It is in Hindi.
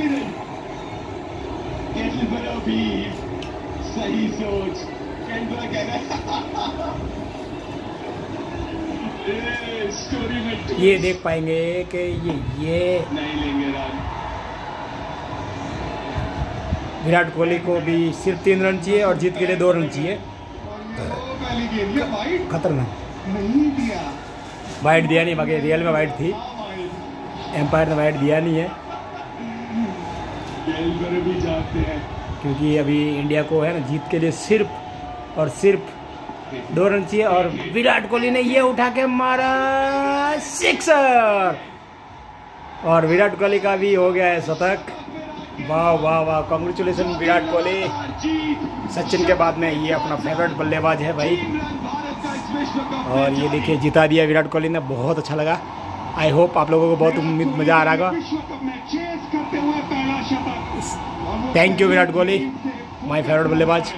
भी नहीं कैसे बना भी सही सोच कैंड्रा कह रहा स्टोरी में ये देख पाएँगे कि ये ये नहीं लेंगे रन विराट कोहली को भी सिर्फ़ तीन रन चाहिए और जीत के लिए दो रन चाहिए। खतरनाक। नहीं दिया। वाइट दिया नहीं बाकी रियल में वाइट थी। हाँ, एम्पायर ने वाइट दिया नहीं है। भी जाते हैं। क्योंकि अभी इंडिया को है ना, जीत के लिए सिर्फ़ और सिर्फ़ दो रन चाहिए और विराट कोहली ने ये उठा के मारा सिक्सर और विराट कोहली का भी हो गया है शतक। वाह वाह वाह कॉन्ग्रेचुलेसन विराट कोहली। सचिन के बाद में ये अपना फेवरेट बल्लेबाज है भाई। और ये देखिए, जिता दिया विराट कोहली ने, बहुत अच्छा लगा। आई होप आप लोगों को बहुत उम्मीद, मज़ा आ रहा होगा। Thank you Virat Kohli my favourite बल्लेबाज।